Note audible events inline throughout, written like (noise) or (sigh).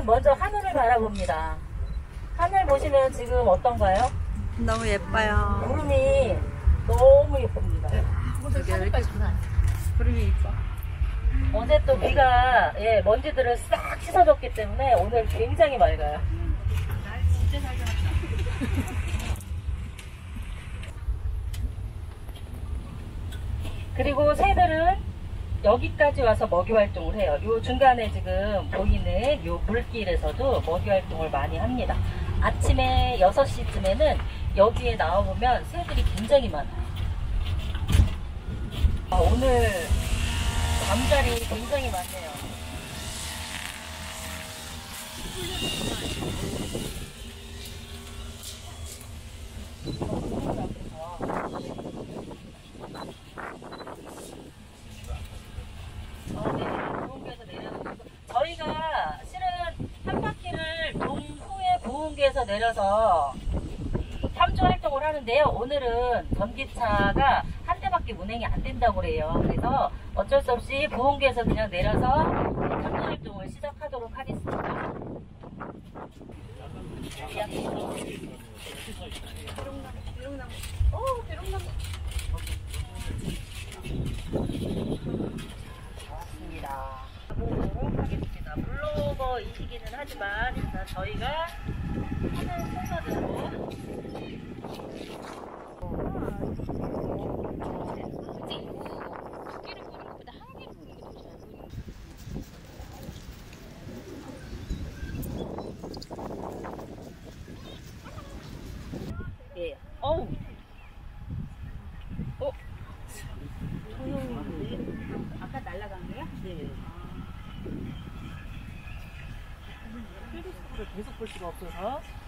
우선 먼저 하늘을 바라봅니다. 하늘 보시면 지금 어떤가요? 너무 예뻐요. 구름이 너무 예쁩니다. 구름이 이뻐. 어제 또 비가 예, 먼지들을 싹 씻어줬기 때문에 오늘 굉장히 맑아요. 그리고 새들은 여기까지 와서 먹이 활동을 해요. 요 중간에 지금 보이는 요 물길에서도 먹이 활동을 많이 합니다. 아침에 6시쯤에는 여기에 나와보면 새들이 굉장히 많아요. 아, 오늘 잠자리 굉장히 많네요. 아, 네. 부흥교에서 내려서 저희가 실은 한 바퀴를 부흥교에서 내려서 탐주 활동을 하는데요. 오늘은 전기차가 한 대밖에 운행이 안 된다고 그래요. 그래서 어쩔 수 없이 부흥교에서 그냥 내려서 탐주 활동을 시작하도록 하겠습니다. 어, 좋습니다. 보도록 하겠습니다. 블로거 이시기는 하지만 일단 저희가 Thank you. 계속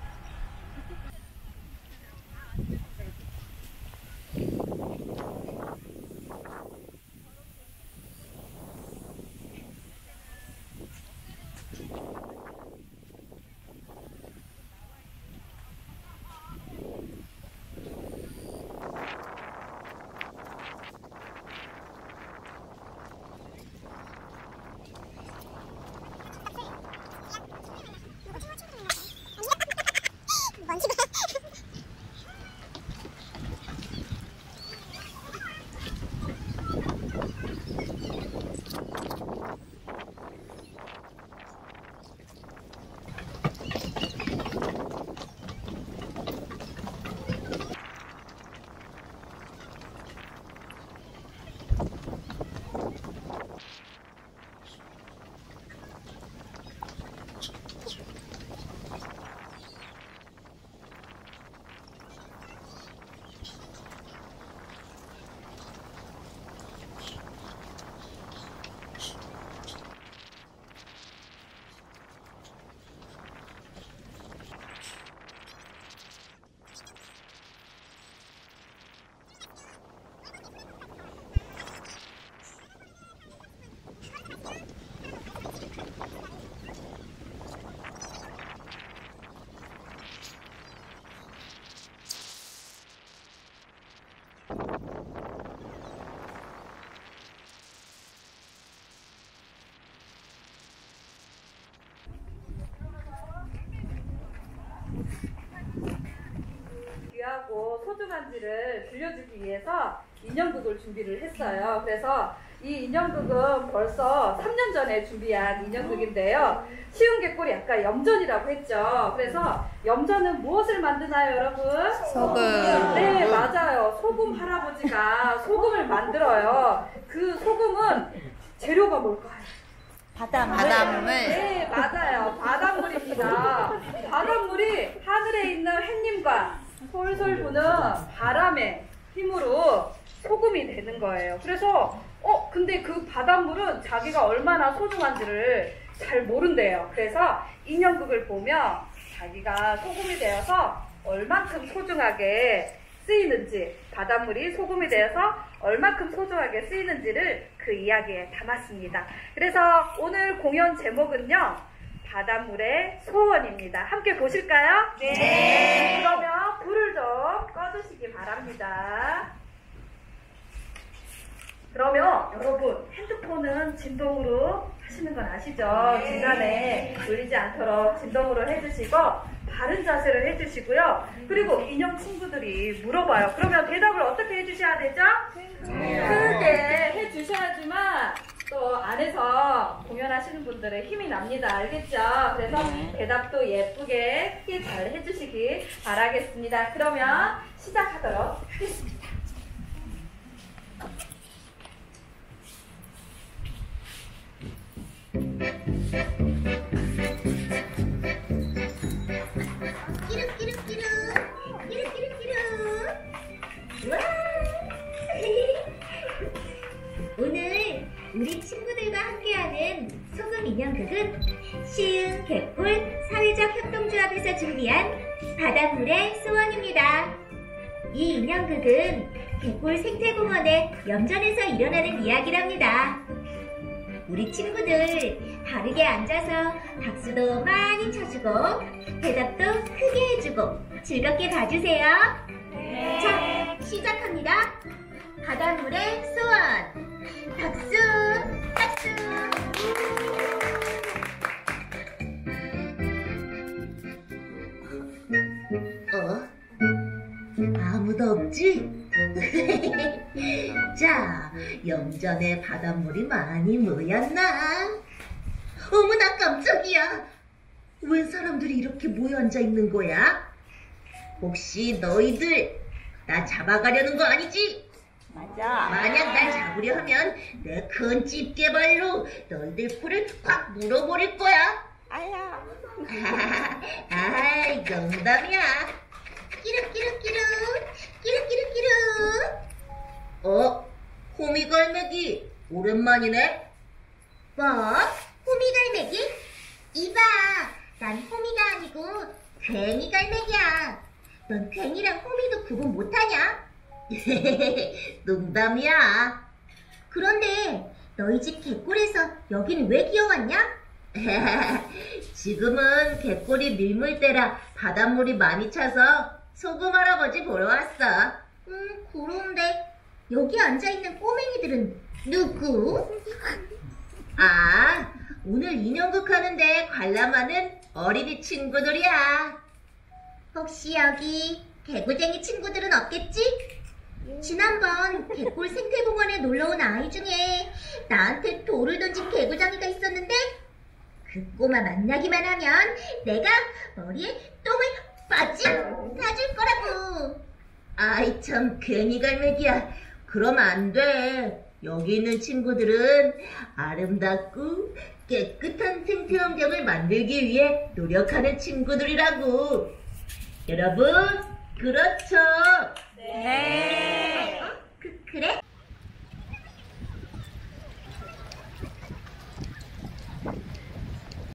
귀하고 소중한지를 들려주기 위해서 인형극을 준비를 했어요. 그래서 이 인형극은 벌써 3년 전에 준비한 인형극인데요. 쉬운 개꿀이 아까 염전이라고 했죠. 그래서 염전은 무엇을 만드나요, 여러분? 소금. 네, 맞아요. 소금 할아버지가 소금을 만들어요. 그 소금은 재료가 뭘까요? 바닷물. 바닷물. 네, 맞아요. 바닷물입니다. 바닷물이 하늘에 있는 햇님과 솔솔 부는 바람의 힘으로 소금이 되는 거예요. 그래서 어, 근데 그 바닷물은 자기가 얼마나 소중한지를 잘 모른대요. 그래서 인형극을 보면 자기가 소금이 되어서 얼만큼 소중하게 쓰이는지, 바닷물이 소금이 되어서 얼만큼 소중하게 쓰이는지를 그 이야기에 담았습니다. 그래서 오늘 공연 제목은요, 바닷물의 소원입니다. 함께 보실까요? 네. 그러면 불을 좀 꺼주시기 바랍니다. 그러면 여러분 핸드폰은 진동으로 하시는 건 아시죠? 중간에 울리지 않도록 진동으로 해주시고 바른 자세를 해주시고요. 그리고 인형 친구들이 물어봐요. 그러면 대답을 어떻게 해주셔야 되죠? 크게 해주셔야지만 또 안에서 공연 하시는 분들의 힘이 납니다. 알겠죠? 그래서 대답도 예쁘게 크게 잘 해주시기 바라겠습니다. 그러면 시작하도록 하겠습니다. 우리 친구들과 함께하는 소금 인형극은 시흥 개꿀 사회적 협동조합에서 준비한 바닷물의 소원입니다 이 인형극은 개꿀 생태공원의 염전에서 일어나는 이야기랍니다 우리 친구들 바르게 앉아서 박수도 많이 쳐주고 대답도 크게 해주고 즐겁게 봐주세요. 자, 시작합니다. 바닷물의 소원. 박수, 박수. 어? 아무도 없지? (laughs) 자, 염전에 바닷물이 많이 모였나? 어머나 깜짝이야. 왜 사람들이 이렇게 모여 앉아 있는 거야? 혹시 너희들 나 잡아가려는 거 아니지? 맞아. 만약 날 잡으려 하면 내 큰 집게발로 너희들 코를 확 물어버릴 거야. 아야. (laughs) 아이, 농담이야. 끼룩끼룩끼룩, 끼룩끼룩끼룩. 어? 호미갈매기, 오랜만이네. 뭐? 호미갈매기? 이봐, 난 호미가 아니고 괭이갈매기야. 넌 괭이랑 호미도 구분 못하냐? (laughs) 농담이야. 그런데 너희 집 개꿀에서 여긴 왜 기어왔냐? (laughs) 지금은 개꿀이 밀물 때라 바닷물이 많이 차서 소금 할아버지 보러 왔어. 음, 그런데 여기 앉아있는 꼬맹이들은 누구? 아, 오늘 인형극 하는데 관람하는 어린이 친구들이야. 혹시 여기 개구쟁이 친구들은 없겠지? 지난번 개꿀 생태공원에 놀러온 아이 중에 나한테 돌을 던진 개구쟁이가 있었는데 그 꼬마 만나기만 하면 내가 머리에 똥을 빠짐 사줄 거라고. 아이 참 괜히 갈매기야. 그럼 안 돼. 여기 있는 친구들은 아름답고 깨끗한 생태 환경을 만들기 위해 노력하는 친구들이라고. 여러분, 그렇죠. 네. く、くれ？